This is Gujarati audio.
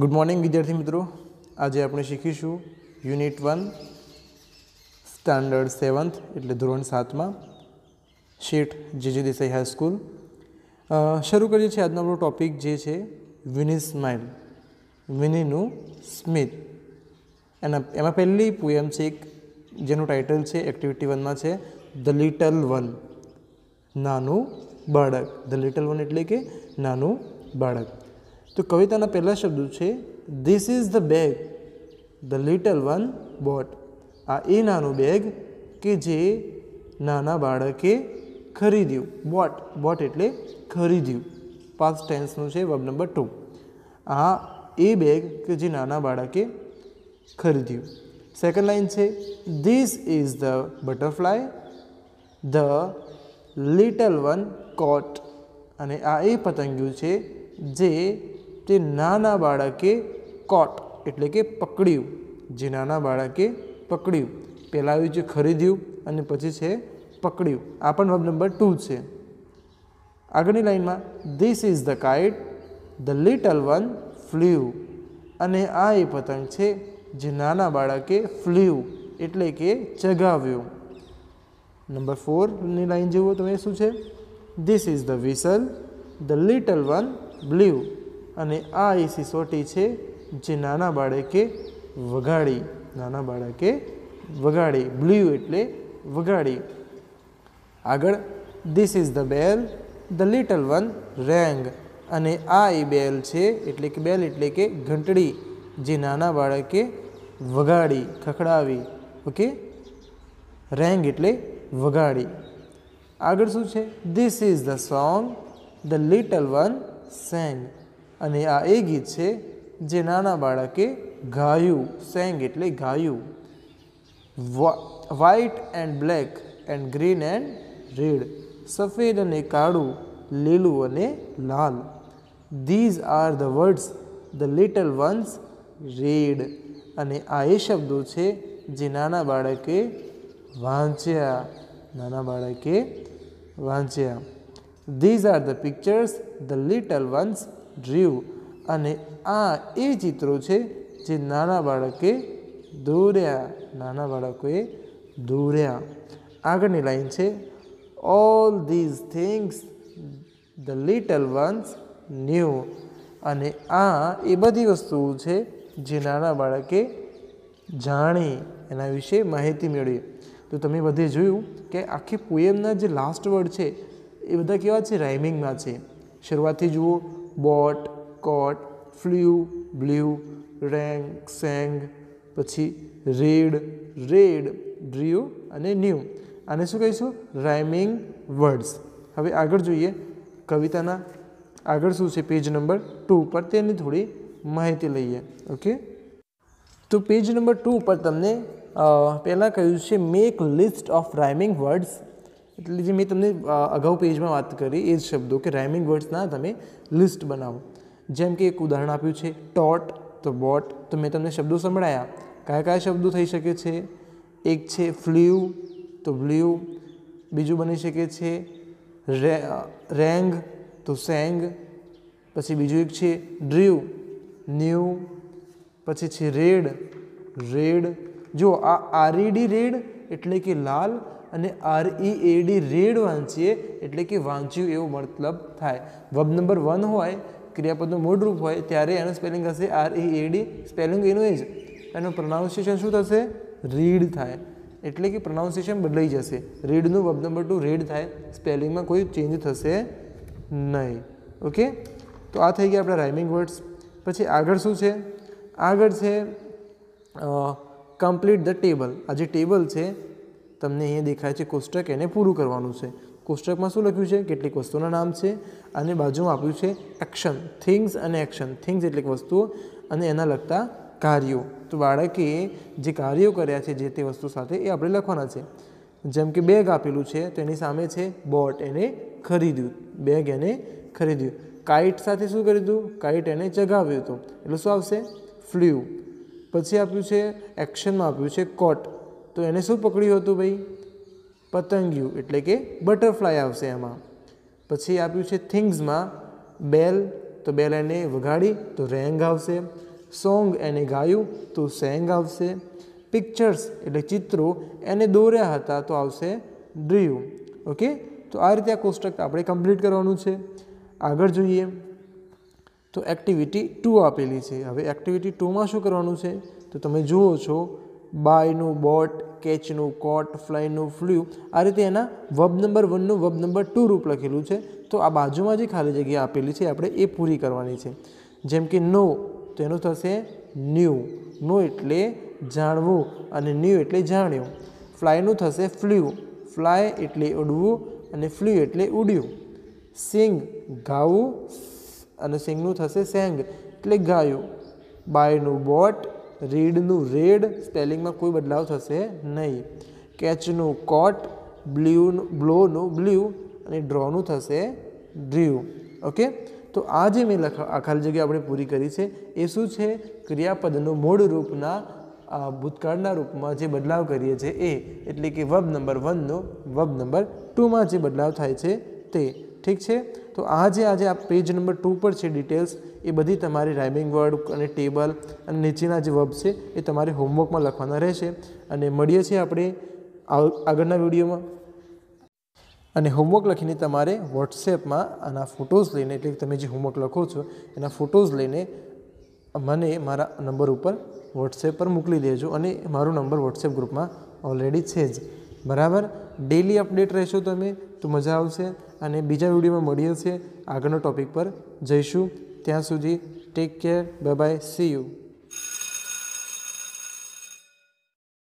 ગુડ મોર્નિંગ વિદ્યાર્થી મિત્રો. આજે આપણે શીખીશું યુનિટ વન સ્ટાન્ડર્ડ સેવન્થ એટલે ધોરણ સાતમાં શેઠ જે જે દેસાઈ હાઈસ્કૂલ શરૂ કરીએ છીએ આજનો આપણો ટોપિક જે છે વિની સ્માઇલ વિનીનું સ્મિત એના, એમાં પહેલી પોએમ છે એક, જેનું ટાઇટલ છે એક્ટિવિટી વનમાં છે ધ લિટલ વન નાનું બાળક. ધ લિટલ વન એટલે કે નાનું બાળક. તો કવિતાના પહેલા શબ્દો છે this is the bag the little one bought આ એ નાનું બેગ કે જે નાના બાળકે ખરીદ્યું બોટ બોટ એટલે ખરીદ્યું. પાસ્ટ ટેન્સનું છે વર્બ નંબર ટુ આ એ બેગ કે જે નાના બાળકે ખરીદ્યું. સેકન્ડ લાઇન છે this is the butterfly the little one caught અને આ એ પતંગિયું છે, જે તે નાના બાળકે કોટ એટલે કે પકડ્યું. જે નાના બાળકે પકડ્યું. પહેલાં આવ્યું છે ખરીદ્યું અને પછી છે પકડ્યું. આ પણ વર્બ નંબર ટુ છે. આગળની લાઈનમાં this is the kite the little one flew અને આ એ પતંગ છે જે નાના બાળકે ફ્લ્યુ એટલે કે ચગાવ્યું. નંબર ફોરની લાઈન જુઓ તમે શું છે? This is the whistle the little one blew અને આ એ સિસોટી છે જે નાના બાળકે વગાડી, નાના બાળકે વગાડી બ્લ્યુ એટલે વગાડી. આગળ this is the bell the little one rang અને આ એ બેલ છે, એટલે કે બેલ એટલે કે ઘંટડી, જે નાના બાળકે વગાડી, ખખડાવી ઓકે રેંગ એટલે વગાડી. આગળ શું છે? This is the song the little one sang અને આ એ ગીત છે જે નાના બાળકે ગાયું સેંગ એટલે ગાયું. White and black and green and red સફેદ અને કાળું, લીલું અને લાલ. These are the words the little ones read અને આ એ શબ્દો છે જે નાના બાળકે વાંચ્યા. નાના બાળકે વાંચ્યા. These are the pictures the little ones drew અને આ એ ચિત્રો છે જે નાના બાળકે દોર્યા. નાના બાળકોએ દોર્યા. આગળની લાઈન છે all these things the little ones knew અને આ એ બધી વસ્તુઓ છે જે નાના બાળકે જાણી, એના વિશે માહિતી મેળવી. તો તમે બધે જોયું કે આખી પોએમના જે લાસ્ટ વર્ડ છે, એ બધા કેવા છે? રાઇમિંગમાં છે. શરૂઆતથી જુઓ boat, coat flew blue rang, sang, પછી રેડ રેડ ડ્રીવ અને ન્યૂ. આને શું કહીશું? રાઇમિંગ વર્ડ્સ હવે આગળ જોઈએ કવિતાના આગળ શું છે પેજ નંબર ટુ પર તેની થોડી માહિતી લઈએ. ઓકે તો પેજ નંબર ટુ પર તમને પહેલાં કહ્યું છે make list of rhyming words એટલે જે મેં તમને અગાઉ પેજમાં વાત કરી એ જ શબ્દો કે રાઇમિંગ વર્ડ્સના તમે લિસ્ટ બનાવો. જેમ કે એક ઉદાહરણ આપ્યું છે ટોટ તો બોટ તો મેં તમને શબ્દો સંભળાયા. કયા કયા શબ્દો થઈ શકે છે? એક છે ફ્લ્યુ તો બ્લ્યુ બીજું બની શકે છે રેંગ તો સેંગ પછી બીજું એક છે ડ્રીવ ન્યૂ પછી છે રેડ રેડ. જો આ આરઈડી રેડ એટલે કે લાલ અને આર ઈ એડી રેડ વાંચીએ એટલે કે વાંચ્યું એવો મતલબ થાય. વબ નંબર વન હોય, ક્રિયાપદનું મૂળ રૂપ હોય, ત્યારે એનું સ્પેલિંગ હશે આર ઈ એડી સ્પેલિંગ એનું એ જ. એનું પ્રોનાઉન્સિએશન શું થશે? રીડ થાય. એટલે કે પ્રોનાઉન્સિએશન બદલાઈ જશે. રીડનું વબ નંબર ટુ રેડ થાય. સ્પેલિંગમાં કોઈ ચેન્જ થશે નહીં. ઓકે તો આ થઈ ગયા આપણા રાઇમિંગ વર્ડ્સ પછી આગળ શું છે? આગળ છે કમ્પ્લીટ ધ ટેબલ આ જે ટેબલ છે તમને અહીંયા દેખાય છે કોષ્ટક, એને પૂરું કરવાનું છે. કોષ્ટકમાં શું લખ્યું છે? કેટલીક વસ્તુના નામ છે અને બાજુમાં આપ્યું છે એક્શન, થિંગ્સ અને એક્શન. થિંગ્સ એટલે વસ્તુઓ અને એના લગતા કાર્યો. તો બાળકે જે કાર્યો કર્યા છે, જે તે વસ્તુ સાથે એ આપણે લખવાના છે. જેમ કે બેગ આપેલું છે, તો એની સામે છે બોટ, એને ખરીદ્યું. બેગ એને ખરીદ્યું. કાઇટ સાથે શું ખરીદ્યું? કાઇટ એને ચગાવ્યું હતું. એટલે શું આવશે? ફ્લ્યુ. પછી આપ્યું છે, એક્શનમાં આપ્યું છે કોટ. તો એને શું પકડ્યું હતું ભાઈ? પતંગિયું, એટલે કે બટરફ્લાય આવશે એમાં. પછી આપ્યું છે થિંગ્સમાં બેલ, તો બેલ એને વગાડી, તો રેંગ આવશે. સોંગ એને ગાયું, તો સેંગ આવશે. પિક્ચર્સ, એટલે ચિત્રો એને દોર્યા હતા, તો આવશે ડ્રીયુ. ઓકે? તો આ રીતે આ કોષ્ટક આપણે કમ્પ્લીટ કરવાનું છે. આગળ જોઈએ. તો એક્ટિવિટી ટુ આપેલી છે. હવે એક્ટિવિટી ટુમાં શું કરવાનું છે? તો તમે જુઓ છો, બાયનું બોટ કેચનું, કોટ, ફ્લાયનું, ફ્લ્યુ, આ રીતે એના વબ નંબર વનનું વબ નંબર ટુ રૂપ લખેલું છે. તો આ બાજુમાં જે ખાલી જગ્યા આપેલી છે, આપણે એ પૂરી કરવાની છે. જેમ કે નો, તો એનું થશે ન્યૂ. નો એટલે જાણવું અને ન્યૂ એટલે જાણ્યું. ફ્લાયનું થશે ફ્લ્યુ. ફ્લાય એટલે ઉડવું અને ફ્લ્યુ એટલે ઉડ્યું. સિંગ, ગાવું અને સિંગનું થશે સેંગ. એટલે ગાયું. બાયનું બોટ રીડનું રેડ સ્પેલિંગમાં કોઈ બદલાવ થશે નહીં. કેચનું કોટ, બ્લ્યુનું, બ્લોનું, બ્લ્યુ અને ડ્રોનું થશે ડ્રીવ ઓકે? તો આ જે મેં લખ આખાલી ખાલી જગ્યા આપણે પૂરી કરી છે, એ શું છે? ક્રિયાપદનું મૂળ રૂપના ભૂતકાળના રૂપમાં જે બદલાવ કરીએ છીએ એ, એટલે કે વબ નંબર વનનો વબ નંબર ટુમાં જે બદલાવ થાય છે તે. ઠીક છે? તો આ જે આજે આ પેજ નંબર ટુ પર છે ડિટેલ્સ એ બધી તમારી રાઇમિંગ વર્ડ અને ટેબલ અને નીચેના જે વર્બ છે, એ તમારે હોમવર્કમાં લખવાના રહેશે. અને મળીએ છીએ આપણે આગળના વિડીયોમાં. અને હોમવર્ક લખીને તમારે વોટ્સએપમાં આના ફોટોઝ લઈને, એટલે તમે જે હોમવર્ક લખો છો, એના ફોટોઝ લઈને મને મારા નંબર ઉપર વોટ્સએપ પર મોકલી દેજો અને મારો નંબર વોટ્સએપ ગ્રુપમાં ઓલરેડી છે જ. બરાબર? ડેલી અપડેટ રહેશો તમે તો મજા આવશે અને બીજા વિડીયોમાં મળીએ છીએ આગળનો ટોપિક પર. જઈશું. ત્યાં સુધી take care bye bye see you